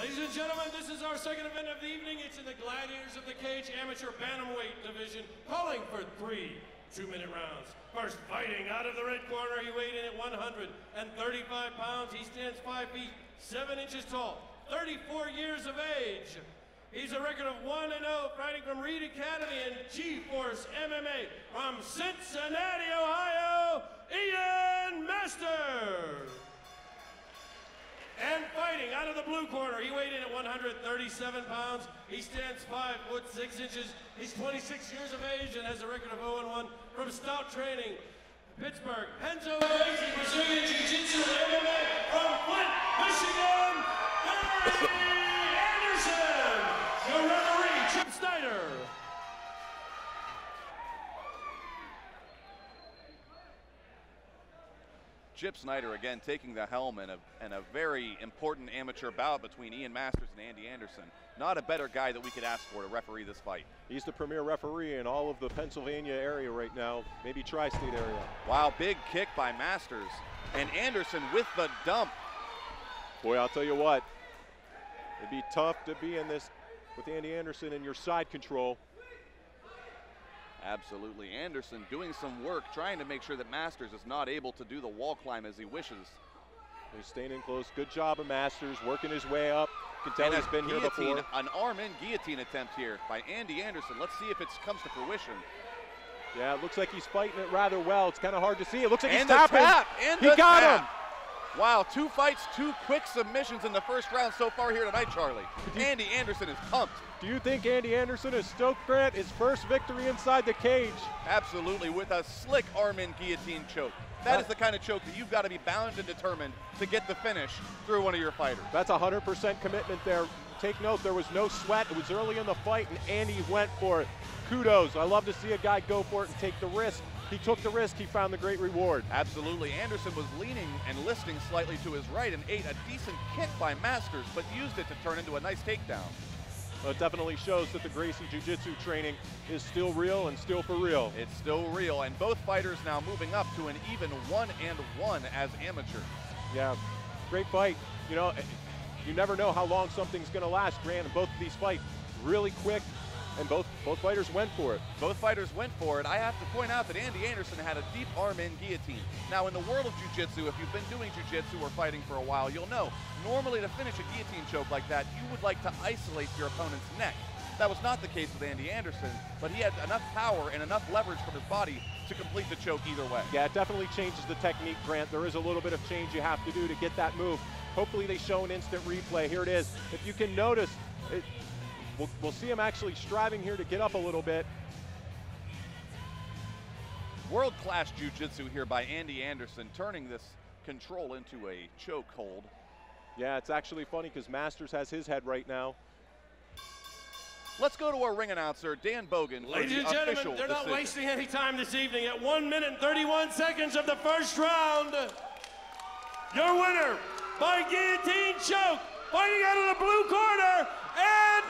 Ladies and gentlemen, this is our second event of the evening. It's in the Gladiators of the Cage Amateur Bantamweight Division, calling for three two-minute rounds. First, fighting out of the red corner, he weighed in at 135 pounds. He stands 5 feet 7 inches tall, 34 years of age. He's a record of 1 and 0, fighting from Reed Academy and G-Force MMA from Cincinnati, Ohio, blue corner, he weighed in at 137 pounds. He stands 5 foot 6 inches. He's 26 years of age and has a record of 0 1 from Stout Training. Pittsburgh, Pennsylvania, Brazilian Jiu-Jitsu MMA from Flint, Michigan, Chip Snyder again taking the helm in a, in a very important amateur bout between Ian Masters and Andy Anderson. Not a better guy that we could ask for to referee this fight. He's the premier referee in all of the Pennsylvania area right now, maybe tri-state area. Wow, big kick by Masters. And Anderson with the dump. Boy, I'll tell you what, it'd be tough to be in this with Andy Anderson in your side control. Absolutely. Anderson doing some work, trying to make sure that Masters is not able to do the wall climb as he wishes. He's staying in close. Good job of Masters, working his way up. You can tell and he's been here before. An arm-in guillotine attempt here by Andy Anderson. Let's see if it comes to fruition. Yeah, it looks like he's fighting it rather well. It's kind of hard to see. It looks like and he's tapping. Tap, and he got tap. him. Wow, two fights, two quick submissions in the first round so far here tonight, Charlie. Andy Anderson is pumped. Do you think Andy Anderson is stoked, Grant? His first victory inside the cage. Absolutely, with a slick arm-in guillotine choke. That is the kind of choke that you've got to be bound and determined to get the finish through one of your fighters. That's 100% commitment there. Take note, there was no sweat. It was early in the fight, and Andy went for it. Kudos. I love to see a guy go for it and take the risk. He took the risk. He found the great reward. Absolutely. Anderson was leaning and listing slightly to his right and ate a decent kick by Masters, but used it to turn into a nice takedown. Well, it definitely shows that the Gracie Jiu-Jitsu training is still real and still for real. It's still real, and both fighters now moving up to an even one and one as amateurs. Yeah, great fight. You know, eh, you never know how long something's going to last, Grant. And both of these fights really quick, and both both fighters went for it. Both fighters went for it. I have to point out that Andy Anderson had a deep arm-in guillotine. Now, in the world of jiu-jitsu, if you've been doing jiu-jitsu or fighting for a while, you'll know normally to finish a guillotine choke like that, you would like to isolate your opponent's neck. That was not the case with Andy Anderson, but he had enough power and enough leverage from his body to complete the choke either way. Yeah, it definitely changes the technique, Grant. There is a little bit of change you have to do to get that move. Hopefully they show an instant replay. Here it is. If you can notice, it, we'll, we'll see him actually striving here to get up a little bit. World-class jiu-jitsu here by Andy Anderson, turning this control into a choke hold. Yeah, it's actually funny because Masters has his head right now. Let's go to our ring announcer, Dan Bogan. Ladies and gentlemen, they're not wasting any time this evening. At 1 minute and 31 seconds of the first round, your winner by guillotine choke, fighting out of the blue corner, Andy Anderson!